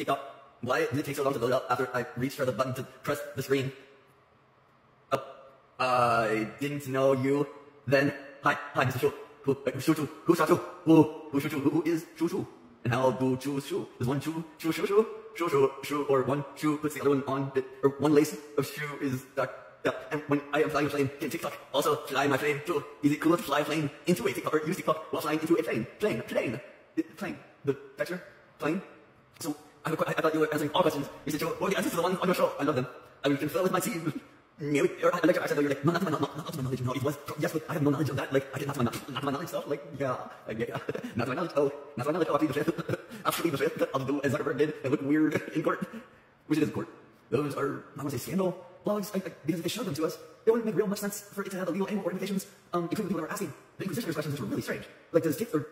TikTok. Why did it take so long to load up after I reached for the button to press the screen? Oh, I didn't know you then. Hi, hi, Mr. Shu. Who, uh, Shu Shu, who's Shu Shu? Who, who Shu Shu, who is Shu Shu? And how do Shu Shu? Is one Shu, Shu Shu Shu? Shu Shu, Shu, or one shoe puts the other one on, it, or one lace of shoe is stuck. Yeah, and when I am flying a plane in TikTok, also fly my plane too. Is it cooler to fly a plane into a TikTok or use TikTok while flying into a plane? Plane, plane, plane. The texture, plane. So I, I thought you were answering all questions. You said, what are the answers to the ones on your show? I love them. I can fill with my I like your accent though. You're like, no, not to my, not, not to my knowledge. No, it was yes, but I have no knowledge of that. Like, I did not to my, not to my knowledge stuff. Like, yeah, like, yeah, not to my knowledge. Oh, not to my knowledge. Oh, I plead the. I plead the fifth. I'll do as Zuckerberg did and look weird in court, which it is in court. Those are, I want to say, scandal blogs I, I, because if they showed them to us, it wouldn't make real much sense for it to have a legal angle or implications, um, including people that were asking the Inquisitioners questions, which were really strange. Like, does Tik or